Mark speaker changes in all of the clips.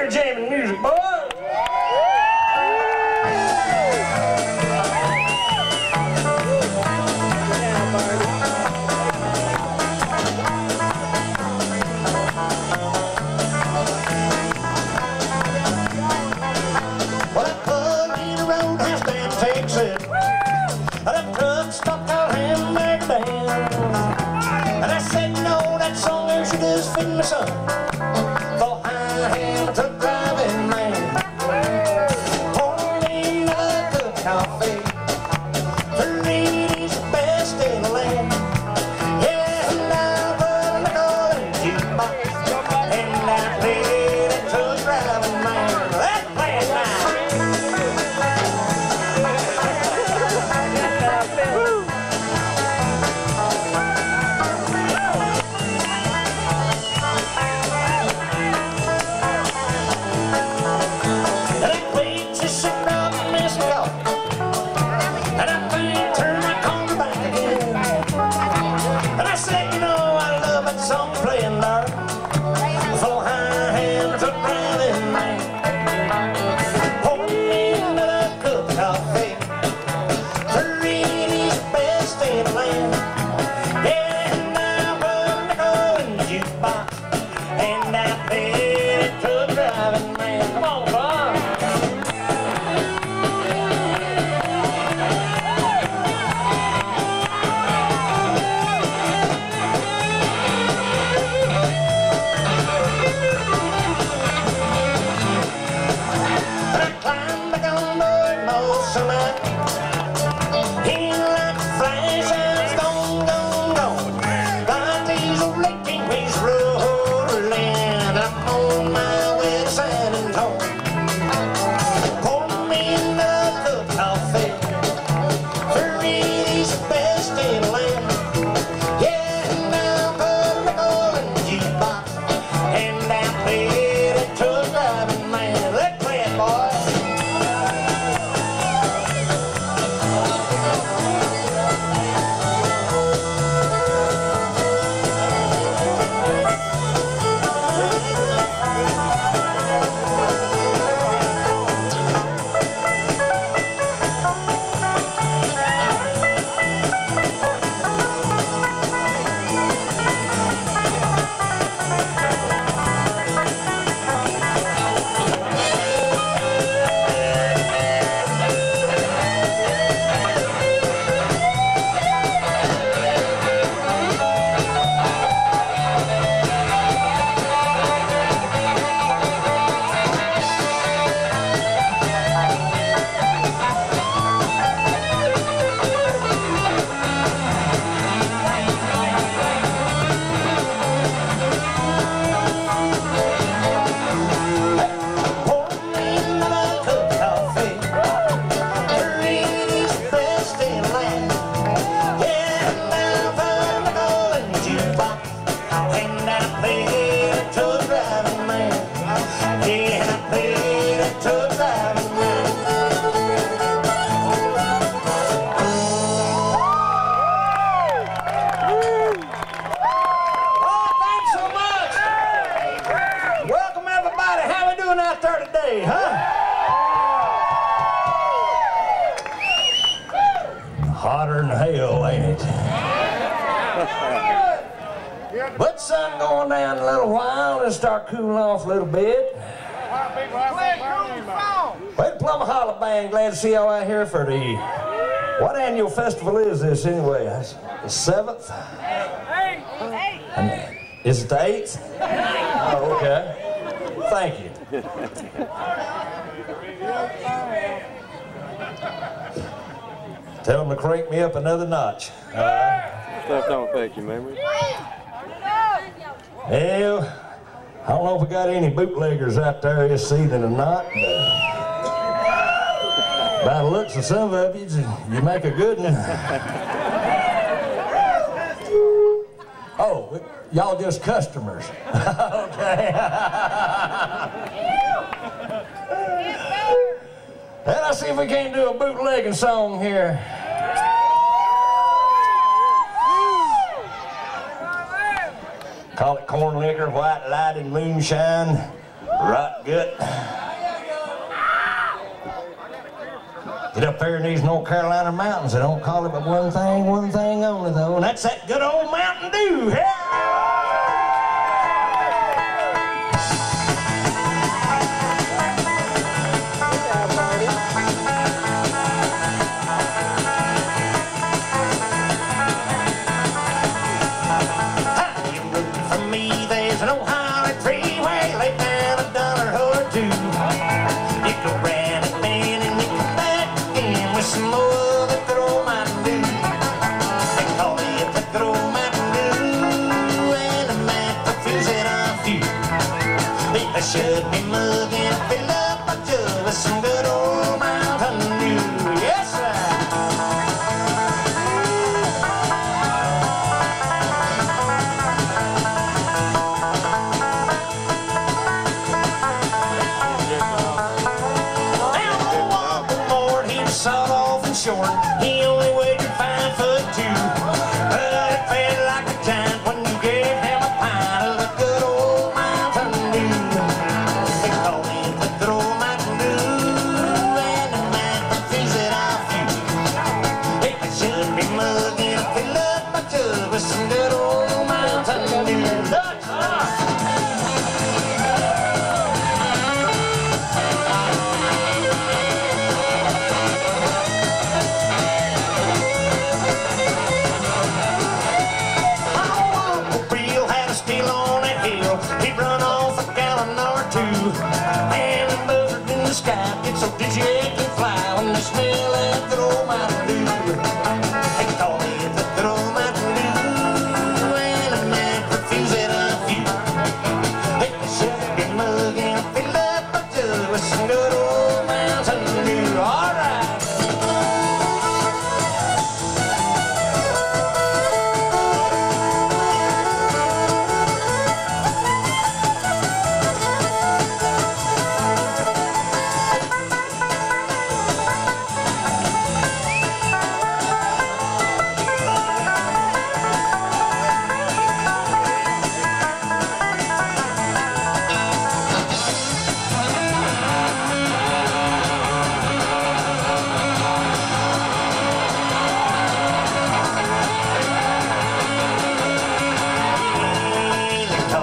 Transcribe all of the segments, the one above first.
Speaker 1: here jamming music, boy. Hotter than hell, ain't it? But sun going down a little while and start cooling off a little bit. Well, Plum Hollow Band, glad to see y'all out here for the. What annual festival is this anyway? The seventh? And Is it the eighth? Oh, okay. Thank you. Tell them to crank me up another notch.
Speaker 2: Stuff don't affect you, memory.
Speaker 1: Well, I don't know if we got any bootleggers out there this evening or not, but by the looks of some of you, you make a good one. Oh, y'all just customers. okay. And I see if we can't do a bootlegging song here. Call it corn liquor, white light, and moonshine.
Speaker 3: Right good. Get up there in these North Carolina mountains. They don't call it but one thing, one thing only, though, and that's that good old Mountain Dew. Yeah!
Speaker 1: Should be mugging, fill up my jug with some good old Mountain Dew. Yes, sir. Now, the Lord, he was sawed off and short. He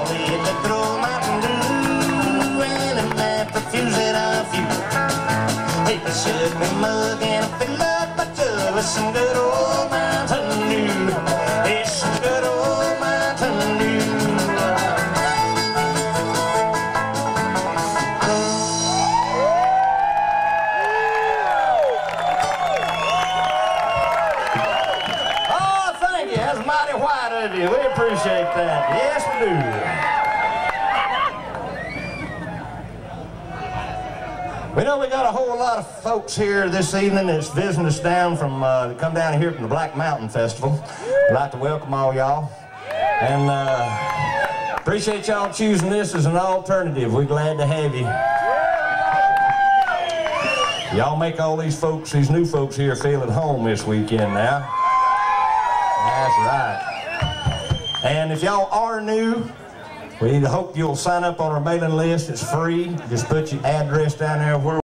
Speaker 1: Dew, and I up my with some good old Mountain Dew. It's some good old Mountain Dew.
Speaker 3: Oh, thank you. That's mighty white of you. We appreciate that. Yes, we do. We know we got a whole lot of folks here this evening that's visiting us down from, uh, come down here from the Black Mountain Festival. I'd like to welcome all y'all. And uh, appreciate y'all choosing this as an alternative. We're glad to have you. Y'all make all these folks, these new folks here feel at home this weekend now. That's right. And if y'all are new, we hope you'll sign up on our mailing list. It's free. Just put your address down there where